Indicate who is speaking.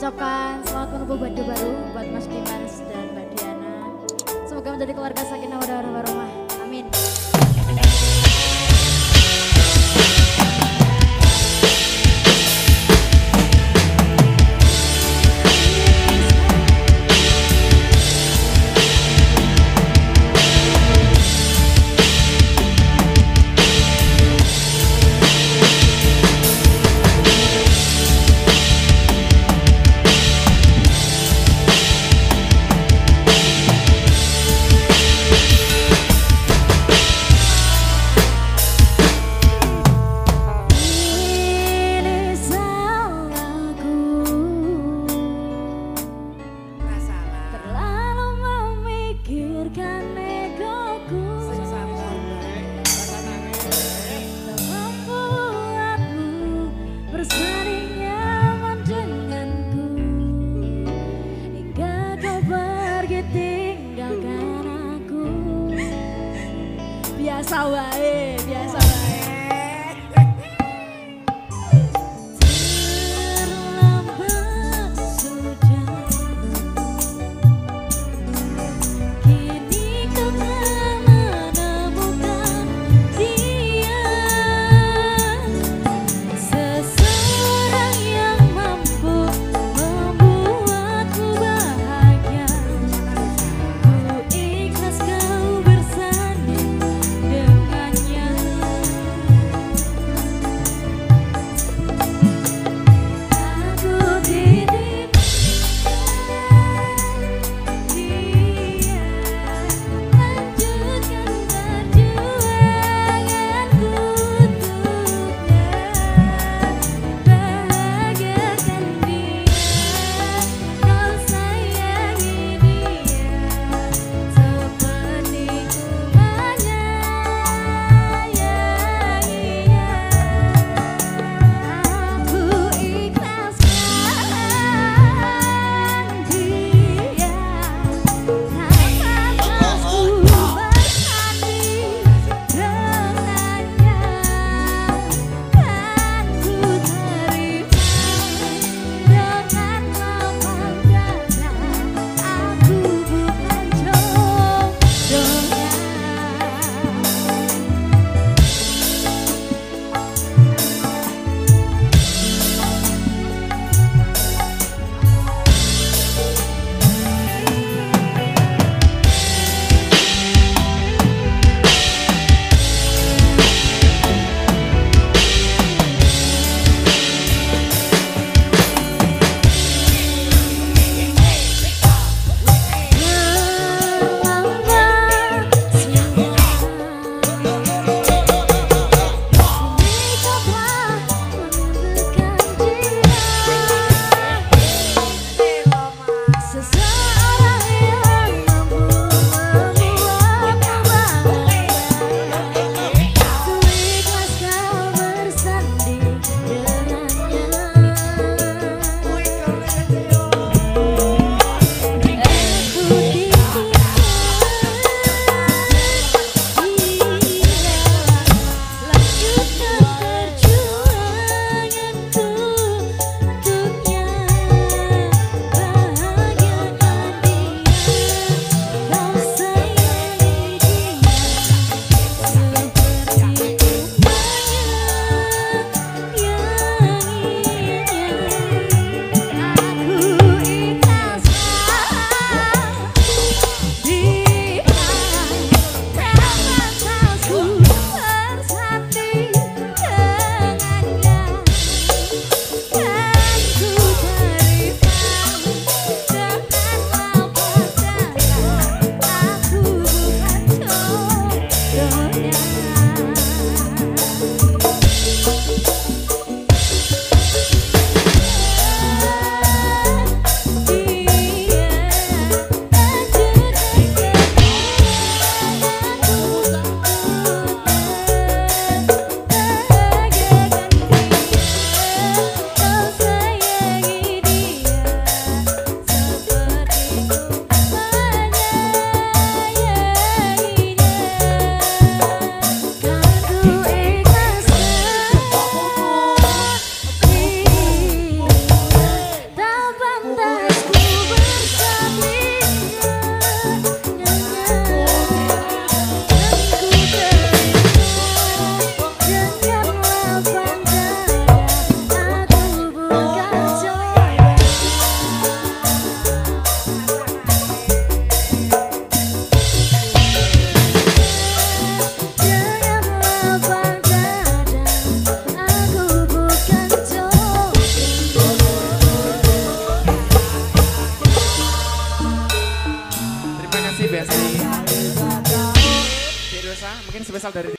Speaker 1: ucapkan selamat menunggu buat baru buat Mas Dimas dan Mbak Diana. Semoga menjadi keluarga sakinah warahmah. Amin.
Speaker 2: Spesial dari